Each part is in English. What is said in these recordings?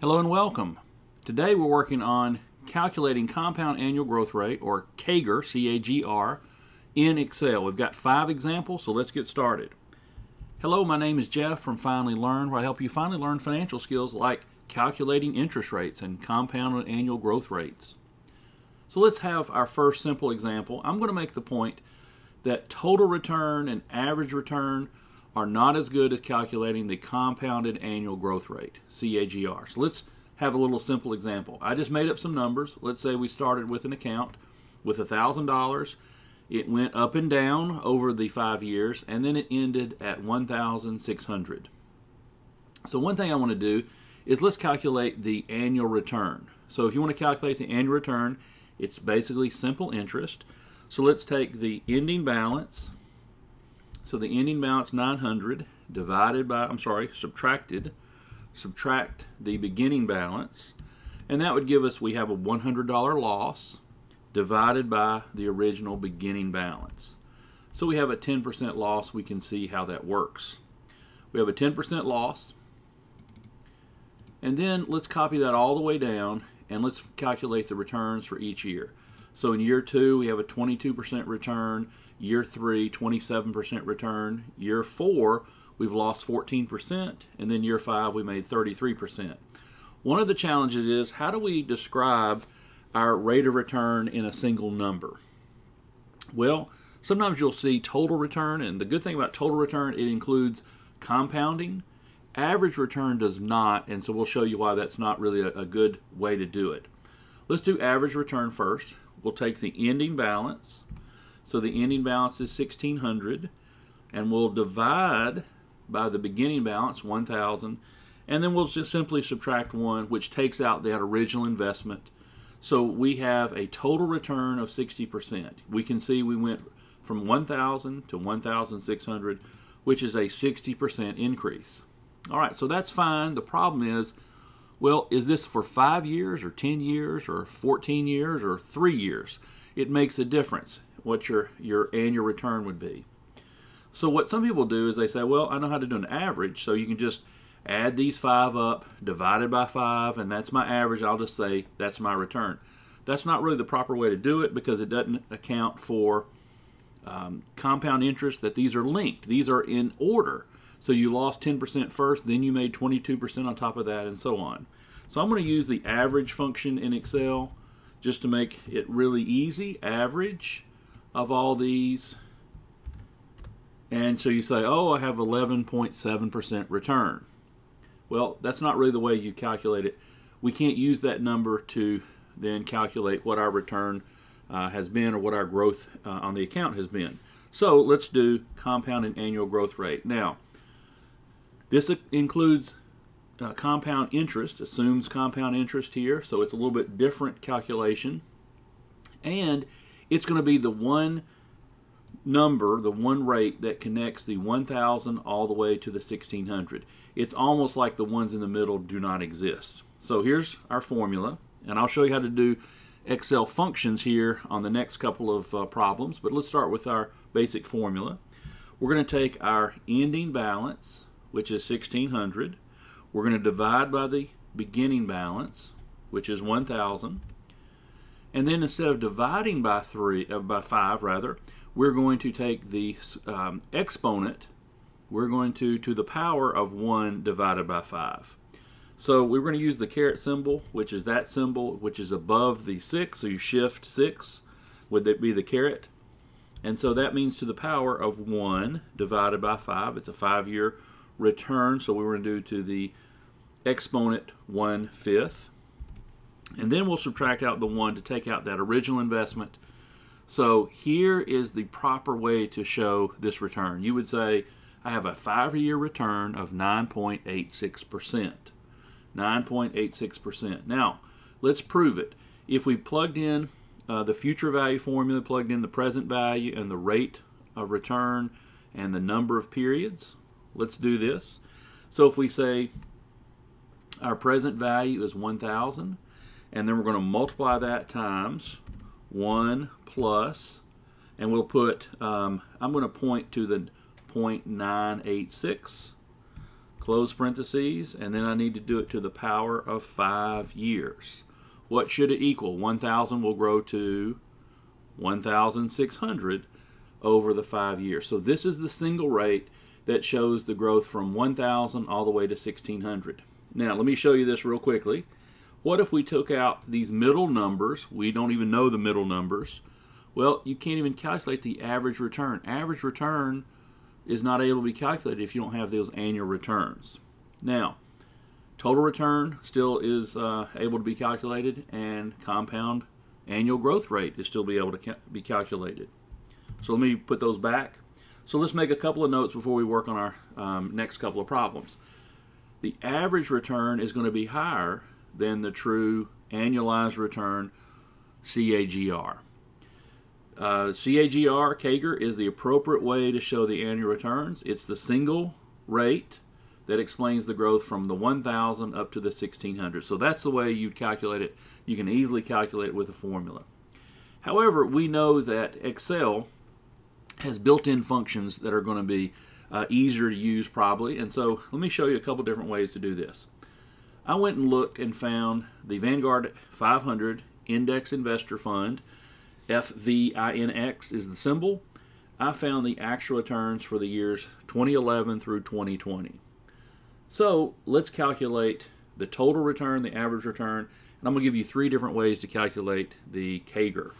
Hello and welcome. Today we're working on calculating compound annual growth rate, or CAGR, C-A-G-R, in Excel. We've got five examples, so let's get started. Hello, my name is Jeff from Finally Learn, where I help you finally learn financial skills like calculating interest rates and compound annual growth rates. So let's have our first simple example. I'm going to make the point that total return and average return are not as good as calculating the compounded annual growth rate, CAGR. So let's have a little simple example. I just made up some numbers. Let's say we started with an account with $1,000. It went up and down over the five years, and then it ended at 1,600. So one thing I want to do is let's calculate the annual return. So if you want to calculate the annual return, it's basically simple interest. So let's take the ending balance. So the ending balance 900 divided by, I'm sorry, subtracted, subtract the beginning balance, and that would give us, we have a $100 loss divided by the original beginning balance. So we have a 10% loss. We can see how that works. We have a 10% loss. And then let's copy that all the way down and let's calculate the returns for each year. So in year two, we have a 22% return. Year three, 27% return. Year four, we've lost 14%. And then year five, we made 33%. One of the challenges is how do we describe our rate of return in a single number? Well, sometimes you'll see total return, and the good thing about total return, it includes compounding. Average return does not, and so we'll show you why that's not really a, a good way to do it. Let's do average return first. We'll take the ending balance. So the ending balance is 1600 and we'll divide by the beginning balance 1000 and then we'll just simply subtract 1 which takes out that original investment. So we have a total return of 60%. We can see we went from 1000 to 1600 which is a 60% increase. All right, so that's fine. The problem is well, is this for five years or 10 years or 14 years or three years? It makes a difference what your, your annual return would be. So what some people do is they say, well, I know how to do an average, so you can just add these five up, divided by five, and that's my average. I'll just say that's my return. That's not really the proper way to do it because it doesn't account for um, compound interest that these are linked. These are in order. So you lost 10% first, then you made 22% on top of that, and so on. So I'm going to use the average function in Excel just to make it really easy. Average of all these. And so you say, oh, I have 11.7% return. Well, that's not really the way you calculate it. We can't use that number to then calculate what our return uh, has been or what our growth uh, on the account has been. So let's do compounded annual growth rate. Now, this includes uh, compound interest, assumes compound interest here, so it's a little bit different calculation. And it's going to be the one number, the one rate that connects the 1000 all the way to the 1600. It's almost like the ones in the middle do not exist. So here's our formula, and I'll show you how to do Excel functions here on the next couple of uh, problems, but let's start with our basic formula. We're going to take our ending balance, which is 1600. We're going to divide by the beginning balance, which is 1000. And then instead of dividing by three, uh, by five rather, we're going to take the um, exponent, we're going to to the power of one divided by five. So we're going to use the caret symbol, which is that symbol, which is above the six. So you shift six, would that be the caret? And so that means to the power of one divided by five. It's a five-year return. So we are going to do to the exponent one fifth. And then we'll subtract out the 1 to take out that original investment. So here is the proper way to show this return. You would say, I have a five-year return of 9.86%. 9.86%. Now, let's prove it. If we plugged in uh, the future value formula, plugged in the present value and the rate of return and the number of periods, let's do this. So if we say our present value is 1,000, and then we're going to multiply that times 1 plus, and we'll put, um, I'm going to point to the 0.986, close parentheses, and then I need to do it to the power of 5 years. What should it equal? 1,000 will grow to 1,600 over the 5 years. So this is the single rate that shows the growth from 1,000 all the way to 1,600. Now, let me show you this real quickly. What if we took out these middle numbers? We don't even know the middle numbers. Well, you can't even calculate the average return. Average return is not able to be calculated if you don't have those annual returns. Now, total return still is uh, able to be calculated, and compound annual growth rate is still be able to ca be calculated. So let me put those back. So let's make a couple of notes before we work on our um, next couple of problems. The average return is going to be higher than the true annualized return CAGR. Uh, CAGR, CAGR, is the appropriate way to show the annual returns. It's the single rate that explains the growth from the 1,000 up to the 1,600. So that's the way you calculate it. You can easily calculate it with a formula. However, we know that Excel has built-in functions that are going to be uh, easier to use probably. And so let me show you a couple different ways to do this. I went and looked and found the Vanguard 500 Index Investor Fund FVINX is the symbol. I found the actual returns for the years 2011 through 2020. So let's calculate the total return, the average return, and I'm going to give you three different ways to calculate the CAGR.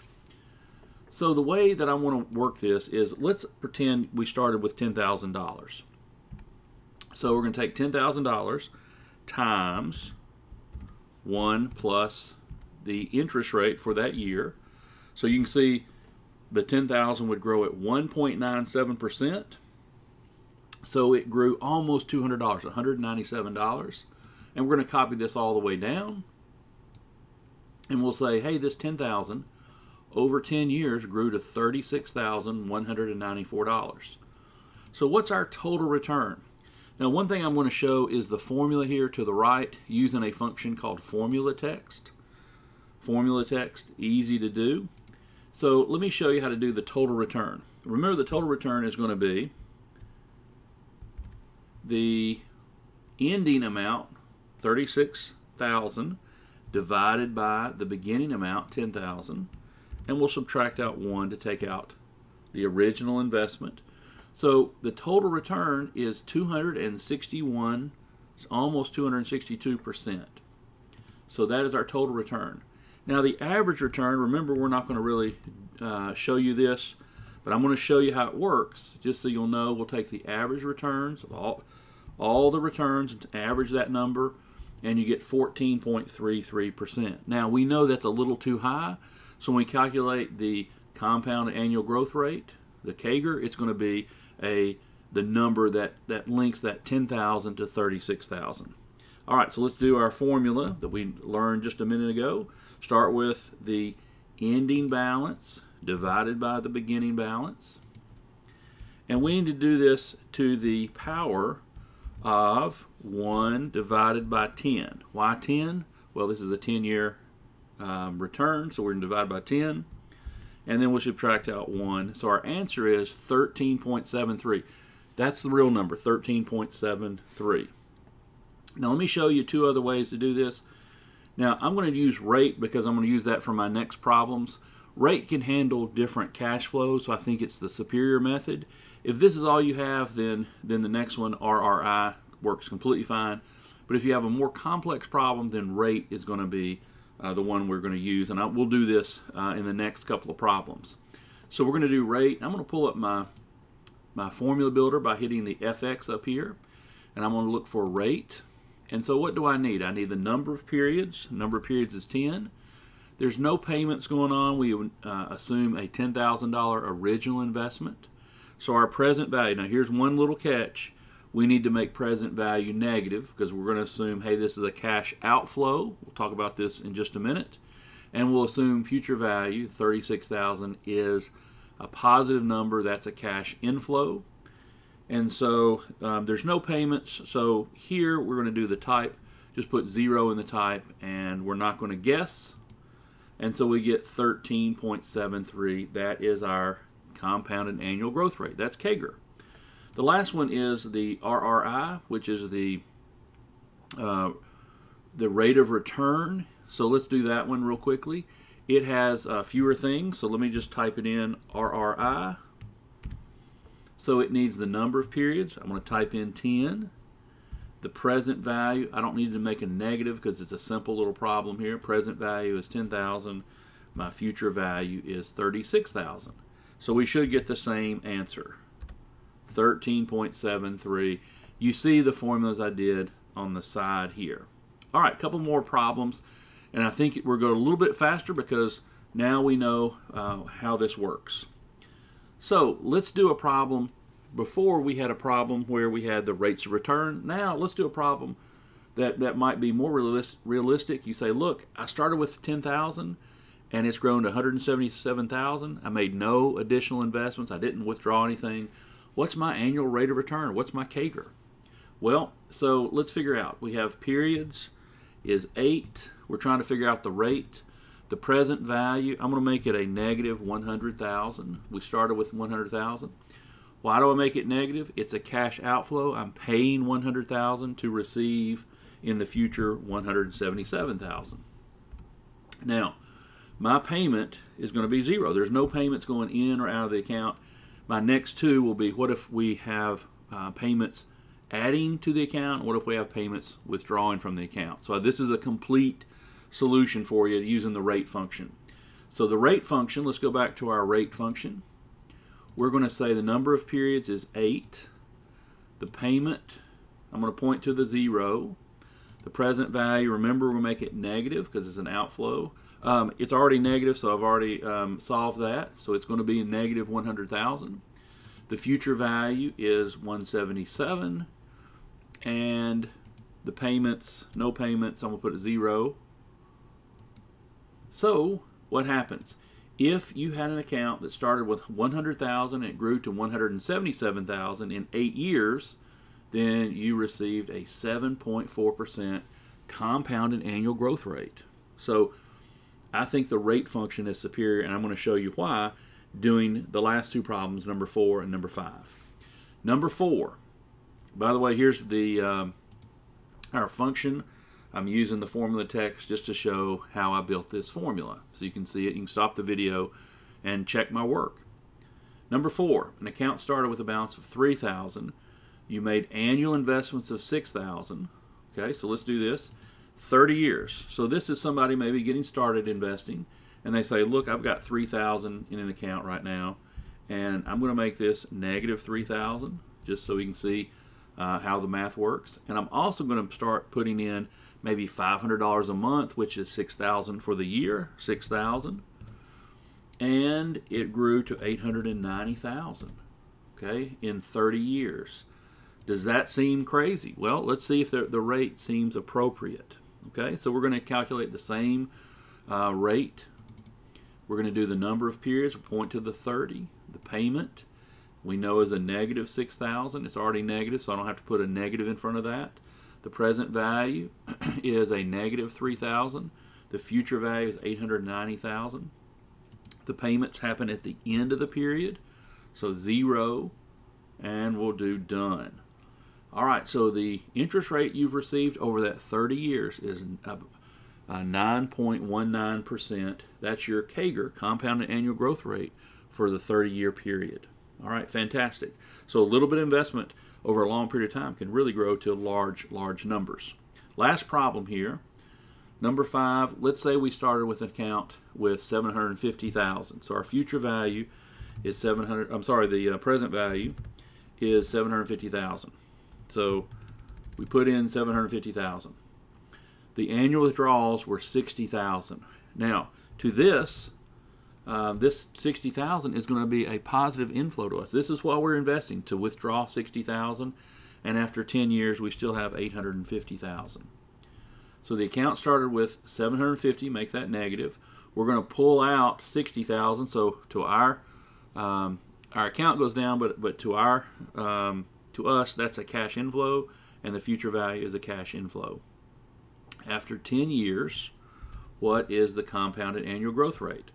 So the way that I want to work this is let's pretend we started with $10,000. So we're going to take $10,000 times 1 plus the interest rate for that year, so you can see the 10,000 would grow at 1.97%. So it grew almost $200, $197. And we're going to copy this all the way down. And we'll say, hey, this 10,000 over 10 years grew to $36,194. So what's our total return? Now one thing I'm going to show is the formula here to the right using a function called formula text. Formula text, easy to do. So let me show you how to do the total return. Remember the total return is going to be the ending amount, 36,000, divided by the beginning amount, 10,000, and we'll subtract out 1 to take out the original investment. So the total return is 261, it's almost 262%. So that is our total return. Now the average return, remember we're not going to really uh, show you this, but I'm going to show you how it works just so you'll know. We'll take the average returns all, all the returns, and average that number, and you get 14.33%. Now we know that's a little too high, so when we calculate the compound annual growth rate, the CAGR, it's going to be a the number that, that links that 10,000 to 36,000. All right, so let's do our formula that we learned just a minute ago. Start with the ending balance divided by the beginning balance. And we need to do this to the power of 1 divided by 10. Why 10? Well, this is a 10-year um, return, so we're going to divide by 10. And then we'll subtract out 1. So our answer is 13.73. That's the real number, 13.73. Now let me show you two other ways to do this. Now I'm going to use rate because I'm going to use that for my next problems. Rate can handle different cash flows, so I think it's the superior method. If this is all you have, then, then the next one, RRI, works completely fine. But if you have a more complex problem, then rate is going to be uh, the one we're going to use. And I, we'll do this uh, in the next couple of problems. So we're going to do rate. I'm going to pull up my, my formula builder by hitting the FX up here. And I'm going to look for rate. And so what do I need? I need the number of periods. Number of periods is 10. There's no payments going on. We uh, assume a $10,000 original investment. So our present value, now here's one little catch. We need to make present value negative because we're going to assume, hey, this is a cash outflow. We'll talk about this in just a minute. And we'll assume future value, 36,000, is a positive number. That's a cash inflow. And so um, there's no payments. So here we're going to do the type. Just put zero in the type and we're not going to guess. And so we get 13.73. That is our compounded annual growth rate. That's CAGR. The last one is the RRI, which is the uh, the rate of return. So let's do that one real quickly. It has uh, fewer things, so let me just type it in RRI. So it needs the number of periods. I'm going to type in 10. The present value, I don't need to make a negative because it's a simple little problem here. Present value is 10,000. My future value is 36,000. So we should get the same answer. 13.73. You see the formulas I did on the side here. All right, a couple more problems. And I think we're going a little bit faster because now we know uh, how this works. So let's do a problem. Before we had a problem where we had the rates of return. Now let's do a problem that, that might be more realistic. You say, look, I started with 10,000 and it's grown to 177,000. I made no additional investments. I didn't withdraw anything. What's my annual rate of return? What's my CAGR? Well, so let's figure out. We have periods is 8. We're trying to figure out the rate. The present value, I'm going to make it a negative 100,000. We started with 100,000. Why do I make it negative? It's a cash outflow. I'm paying 100,000 to receive in the future 177,000. Now, my payment is going to be zero. There's no payments going in or out of the account. My next two will be what if we have uh, payments adding to the account? What if we have payments withdrawing from the account? So this is a complete solution for you using the rate function. So the rate function, let's go back to our rate function. We're going to say the number of periods is 8. The payment, I'm going to point to the 0. The present value, remember we'll make it negative because it's an outflow. Um, it's already negative, so I've already um, solved that. So it's going to be negative 100,000. The future value is 177 and the payments, no payments, I'm going to put a zero. So what happens? If you had an account that started with 100,000 and it grew to 177,000 in eight years, then you received a 7.4% compounded annual growth rate. So I think the rate function is superior, and I'm going to show you why doing the last two problems, number four and number five. Number four, by the way, here's the um, our function. I'm using the formula text just to show how I built this formula. So you can see it. You can stop the video and check my work. Number four, an account started with a balance of 3000 You made annual investments of 6000 Okay, so let's do this. 30 years. So this is somebody maybe getting started investing and they say, look, I've got 3000 in an account right now and I'm going to make this negative 3000 just so we can see uh, how the math works. And I'm also going to start putting in maybe $500 a month, which is 6000 for the year, 6000 and it grew to 890,000 okay in 30 years does that seem crazy well let's see if the, the rate seems appropriate okay so we're going to calculate the same uh, rate we're going to do the number of periods we'll point to the 30 the payment we know is a negative 6,000. It's already negative, so I don't have to put a negative in front of that. The present value is a negative 3,000. The future value is 890,000. The payments happen at the end of the period, so zero, and we'll do done. All right, so the interest rate you've received over that 30 years is 9.19%. That's your CAGR, compounded annual growth rate, for the 30 year period. All right, fantastic. So a little bit of investment over a long period of time can really grow to large, large numbers. Last problem here. Number five, let's say we started with an account with 750,000. So our future value is 700, I'm sorry, the uh, present value is 750,000. So we put in 750,000. The annual withdrawals were 60,000. Now, to this, uh, this 60,000 is going to be a positive inflow to us. This is why we're investing to withdraw 60,000 and after 10 years we still have 850,000. So the account started with 750, make that negative. We're going to pull out 60,000 so to our um, our account goes down but but to our um, to us that's a cash inflow and the future value is a cash inflow. After 10 years, what is the compounded annual growth rate?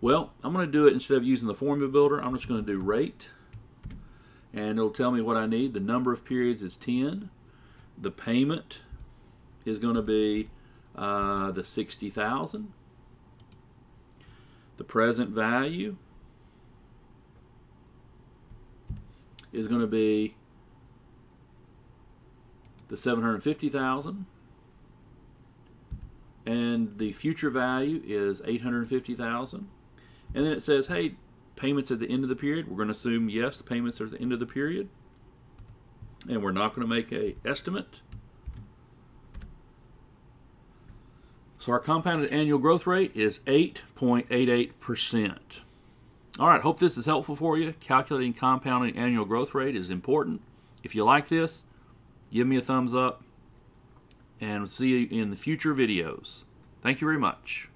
Well, I'm going to do it instead of using the formula builder. I'm just going to do rate. and it'll tell me what I need. The number of periods is 10. The payment is going to be uh, the 60,000. The present value is going to be the 750,000 and the future value is 850,000 and then it says hey payments at the end of the period. We're going to assume yes the payments are at the end of the period. And we're not going to make a estimate. So our compounded annual growth rate is 8.88% all right hope this is helpful for you. Calculating compounding annual growth rate is important. If you like this give me a thumbs up and we'll see you in the future videos. Thank you very much.